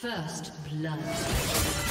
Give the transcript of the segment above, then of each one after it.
First blood.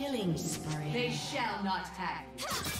Killing spree. They shall not have.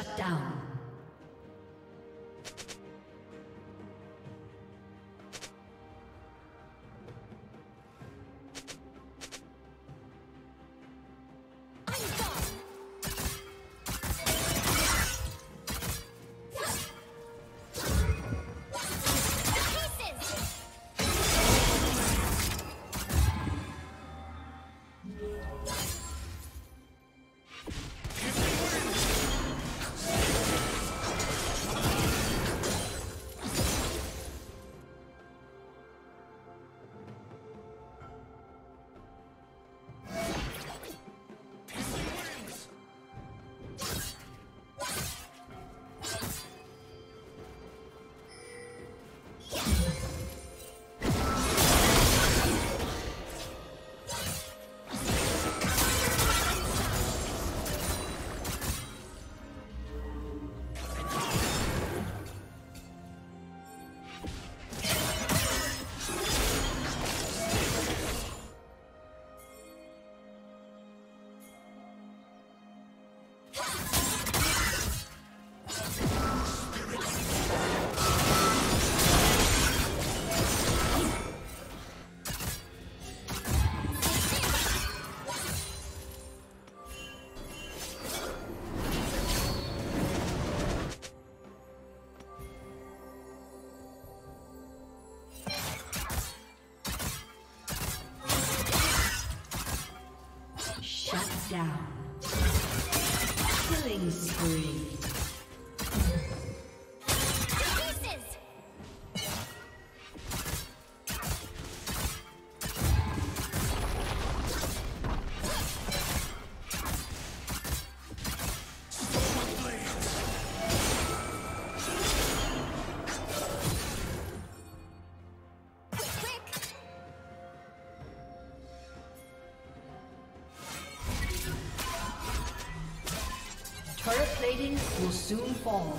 Shut down. Will soon fall.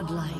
Godlike.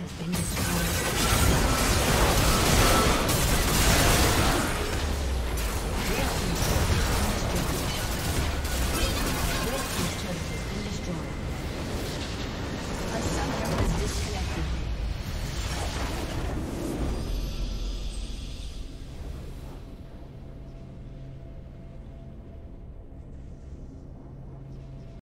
has been destroyed.